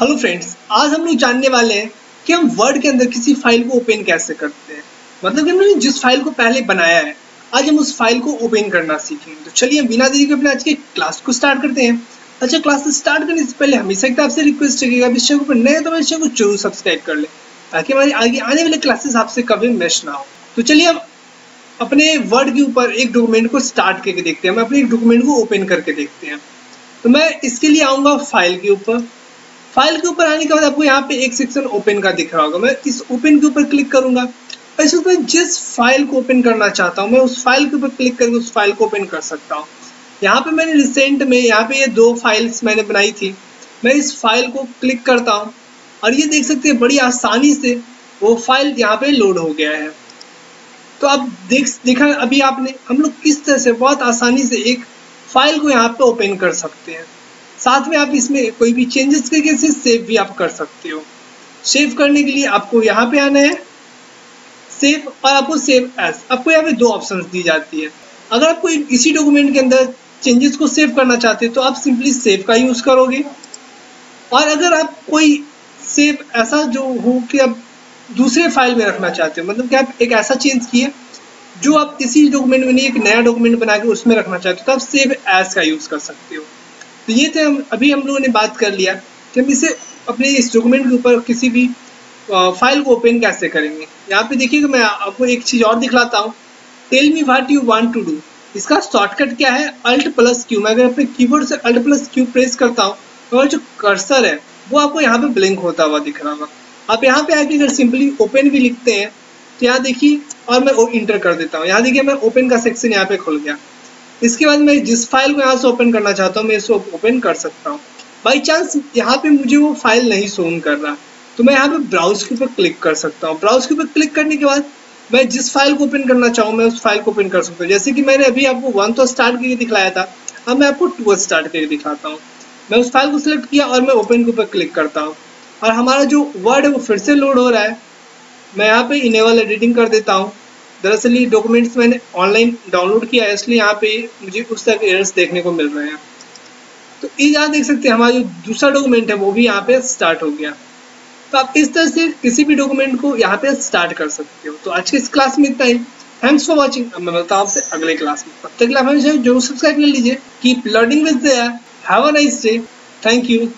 Hello friends आज हम लोग जानने वाले हैं कि हम वर्ड के अंदर किसी फ़ाइल को ओपन कैसे करते हैं। मतलब कि हमने जिस फ़ाइल को पहले बनाया है, आज हम उस फ़ाइल को ओपन करना सीखेंगे। तो चलिए हम बिना देरी के अपने आज के क्लास को स्टार्ट करते हैं। अच्छा क्लास स्टार्ट करने से पहले हमेशा एक आपसे रिक्वेस्ट रहेगा इस चैनल पर नए तो इस चैनल को ज़रूर सब्सक्राइब कर ले, ताकि हमारी आगे आने वाले क्लासेस आपसे कभी मिस ना हो। तो चलिए हम अपने वर्ड के ऊपर एक डॉक्यूमेंट को स्टार्ट करके देखते हैं। हम अपने एक डॉक्यूमेंट को ओपन करके देखते हैं। तो मैं इसके लिए आऊँगा फ़ाइल के ऊपर। फ़ाइल के ऊपर आने के बाद आपको यहाँ पे एक सेक्शन ओपन का दिख रहा होगा। मैं इस ओपन के ऊपर क्लिक करूँगा। इस ऊपर जिस फ़ाइल को ओपन करना चाहता हूँ, मैं उस फ़ाइल के ऊपर क्लिक करके उस फ़ाइल को ओपन कर सकता हूँ। यहाँ पे मैंने रिसेंट में, यहाँ पे ये दो फाइल्स मैंने बनाई थी। मैं इस फ़ाइल को क्लिक करता हूँ और ये देख सकते हैं बड़ी आसानी से वो फ़ाइल यहाँ पे लोड हो गया है। तो अब देख, देखा अभी आपने, हम लोग किस तरह से बहुत आसानी से एक फ़ाइल को यहाँ पे ओपन कर सकते हैं। साथ में आप इसमें कोई भी चेंजेस करके इसे सेव भी आप कर सकते हो। सेव करने के लिए आपको यहाँ पे आना है। सेव और आपको सेव एस आपको यहाँ पे दो ऑप्शंस दी जाती है। अगर आपको इसी डॉक्यूमेंट के अंदर चेंजेस को सेव करना चाहते हो तो आप सिंपली सेव का यूज़ करोगे। और अगर आप कोई सेव ऐसा जो हो कि आप दूसरे फ़ाइल में रखना चाहते हो मतलब कि आप एक ऐसा चेंज किए जो आप इसी डॉक्यूमेंट में नहीं, एक नया डॉक्यूमेंट बना के उसमें रखना चाहते हो तो आप सेव एस का यूज़ कर सकते हो। तो ये थे हम, अभी हम लोगों ने बात कर लिया कि हम इसे अपने इस डॉक्यूमेंट के ऊपर किसी भी फ़ाइल को ओपन कैसे करेंगे। यहाँ पे देखिए मैं आपको एक चीज़ और दिखलाता हूँ। Tell me what you want to do इसका शॉर्टकट क्या है? अल्ट प्लस क्यू मैं अगर अपने कीबोर्ड से अल्ट प्लस क्यू प्रेस करता हूँ और जो कर्सर है, वो आपको यहाँ पे ब्लिंक होता हुआ दिख रहा होगा। आप यहाँ पे आके अगर सिंपली ओपन भी लिखते हैं तो यहाँ देखिए, और मैं इंटर कर देता हूँ। यहाँ देखिए मैं ओपन का सेक्शन यहाँ पे खुल गया। इसके बाद मैं जिस फ़ाइल को यहाँ से ओपन करना चाहता हूँ, मैं इसको ओपन कर सकता हूँ। बाई चांस यहाँ पे मुझे वो फ़ाइल नहीं सोन कर रहा। तो मैं यहाँ पे ब्राउज के ऊपर क्लिक कर सकता हूँ। ब्राउज के ऊपर क्लिक करने के बाद मैं जिस फ़ाइल को ओपन करना चाहूँ, मैं उस फ़ाइल को ओपन कर सकता हूँ। जैसे कि मैंने अभी आपको वन तो स्टार्ट करके दिखलाया था, अब मैं आपको टू स्टार्ट करके दिखाता हूँ। मैं उस फ़ाइल को सिलेक्ट किया और मैं ओपन के ऊपर क्लिक करता हूँ। और हमारा जो वर्ड है, वो फिर से लोड हो रहा है। मैं यहाँ पे इनेबल एडिटिंग कर देता हूँ। दरअसल ये डॉक्यूमेंट्स मैंने ऑनलाइन डाउनलोड किया है, इसलिए यहाँ पे मुझे उस तरह के एरर्स देखने को मिल रहे हैं। तो ये यहाँ देख सकते हैं, हमारा जो दूसरा डॉक्यूमेंट है, वो भी यहाँ पे स्टार्ट हो गया। तो आप इस तरह से किसी भी डॉक्यूमेंट को यहाँ पे स्टार्ट कर सकते हो। तो आज के इस क्लास में इतना ही। थैंक्स फॉर वॉचिंग अब मैं मिलता हूँ आपसे अगले क्लास में। तब तक आप ज़रूर सब्सक्राइब कर लीजिए। Keep learning with have a nice day thank you